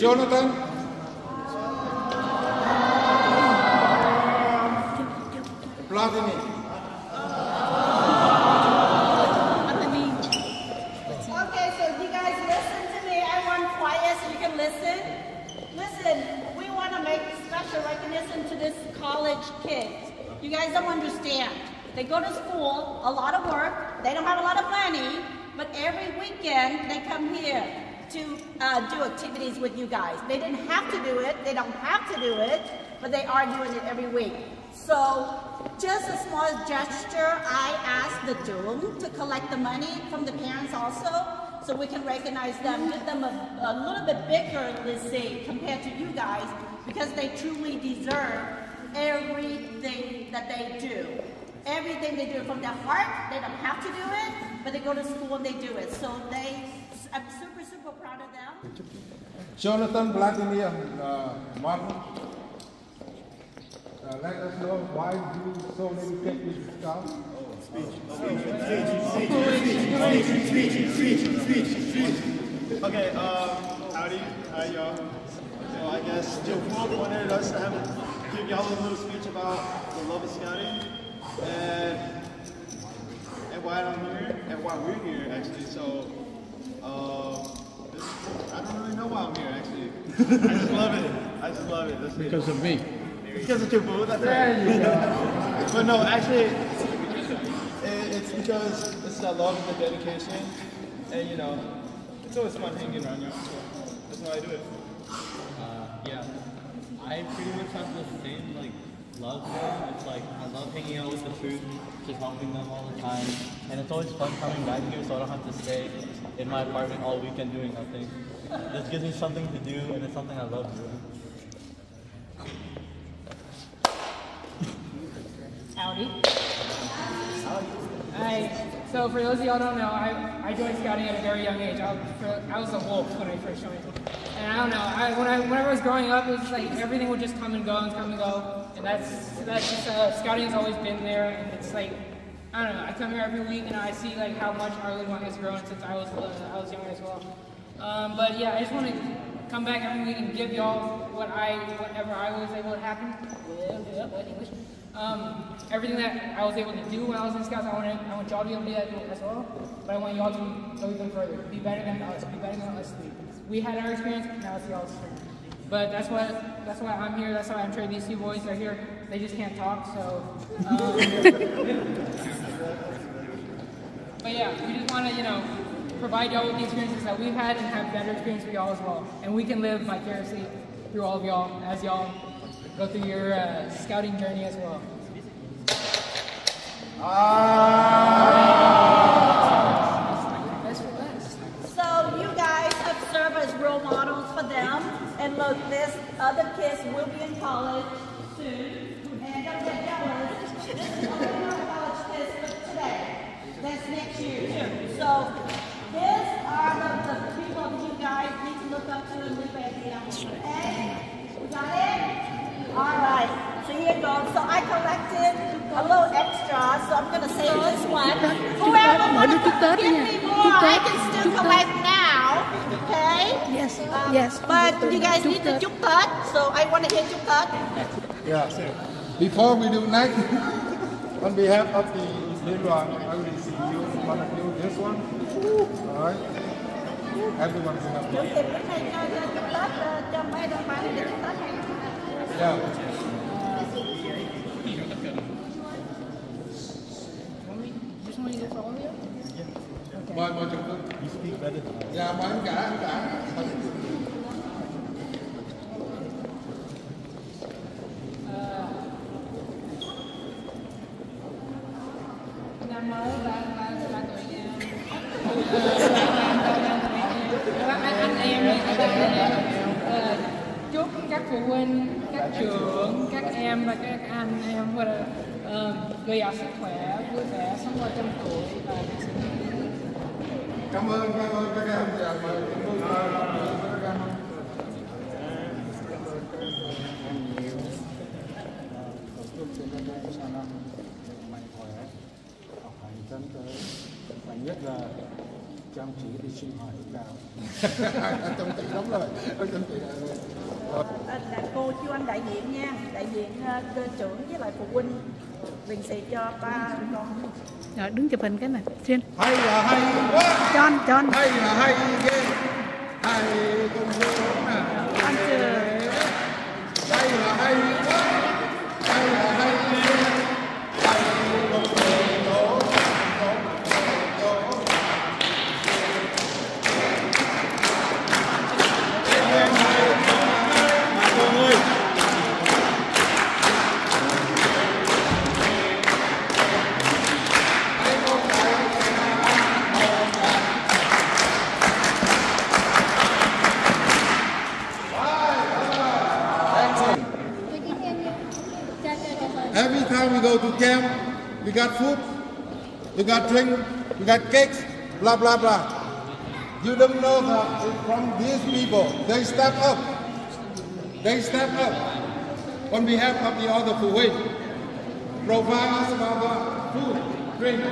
Jonathan. Vladimir. Okay, so you guys listen to me. I want quiet so you can listen. Listen, we want to make special recognition to this college kids. You guys don't understand. They go to school, a lot of work. They don't have a lot of money, but every weekend they come here to uh, do activities with you guys. They didn't have to do it. They don't have to do it, but they are doing it every week. So just a small gesture, I asked the Dome to collect the money from the parents also, so we can recognize them, give them a, a little bit bigger, say, compared to you guys, because they truly deserve everything that they do. Everything they do from their heart, they don't have to do it, but they go to school and they do it. So they, I'm super, super proud of them. Jonathan, Vladimir, uh, Martin. Uh, let us know why you do so many take this scout. Okay, um, howdy, hi y'all. So I guess Joe Poole wanted us to have give y'all a little speech about the love of scouting and and why I'm here and why we're here actually. So uh, this, I don't really know why I'm here actually. I just love it. I just love it. That's Because of me. Because of Joe Poole, that's right. But no, actually, it, it's because it's that love and the dedication, and you know, it's always fun hanging around you. So that's why I do it. Uh, yeah, I pretty much have the same like love for. It's like I love hanging out with the troops, just helping them all the time, and it's always fun coming back here, so I don't have to stay in my apartment all weekend doing nothing. This gives me something to do, and it's something I love doing. So for those of y'all don't know, I, I joined scouting at a very young age. I I was a wolf when I first joined. And I don't know, I, when I, whenever I was growing up, it was like everything would just come and go and come and go. And that's, that's just, uh, scouting has always been there. And it's like, I don't know, I come here every week and I see like how much our one has grown since I was, uh, I was young as well. Um, but yeah, I just want to come back every week and give y'all what I, whatever I was able to happen. English. Um, everything that I was able to do when I was in Scouts, I want, I want y'all to be able to do that as well. But I want y'all to go even further. Be better than us. Be better than us. We had our experience, now it's y'all's turn. But that's what that's why I'm here. That's why I'm sure these two boys are here. They just can't talk, so. Um, but yeah, we just want to, you know, provide y'all with the experiences that we've had and have better experience for y'all as well. And we can live vicariously through all of y'all as y'all go through your uh, scouting journey as well. That's for us. So you guys have served as role models for them. And look, this other kids will be in college soon. And don't get jealous. This is only not college today. That's next year too. So these are the, the people that you guys need to look up to and live at Okay? Got it? All right. So here you go. So I collected a little extra, so I'm going to save this one. Whoever wants to give me more, I can still collect now. Okay? Yes, Um, yes. But you guys need to juk cut, so I want to hear juk cut. Yeah. Before we do next, on behalf of the Liên Đoàn, I will see you. Want to do this one? All right. Everyone can help Nếu Mời mời chụp. Dạ mời anh cả anh cả. Năm mới ba ba ba tuổi. Các anh anh em ờ, chúc các phụ huynh, các trưởng các em và các anh em và uh, gây áo sức khỏe vui vẻ sống qua trăm tuổi và cảm ơn cảm ơn các em và cảm ơn các em chúc cho các em sang năm mạnh khỏe học hành chân tới và nhất là trang trí đi sinh hoạt cao trong tỷ lắm rồi trong tỷ rồi là cô chú anh đại diện nha đại diện ờ, cơ trưởng với lại phụ huynh lì xì cho ba con Rồi đứng chụp hình cái này. Xuyên. hay là hay quá John, John. hay là hay ghê hay cùng vô nè Anh chưa. hay là we got food, we got drink, we got cakes, blah blah blah. You don't know that from these people. They step up. They step up on behalf of the other Kuwait. Provide us the food, drink,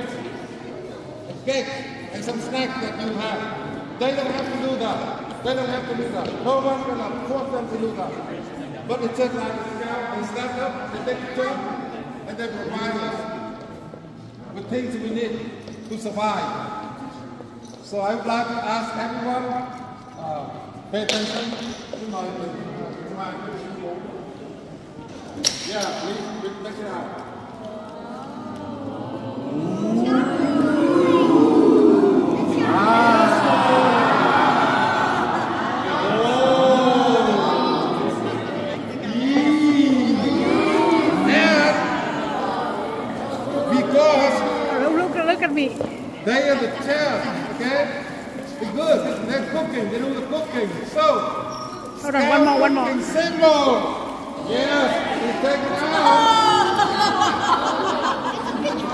cake, and some snacks that you have. They don't have to do that. They don't have to do that. No one will force them to do that. But it's just like a they step up, they take the job, and they provide us with things we need to survive. So I would like to ask everyone, uh, pay attention to my Yeah, please, please check it out. Look, look, look at me. They are the chefs, okay? They're good. They're cooking. They do the cooking. So, Hold on, one more, one more. cooking symbol. Yes, you take it out.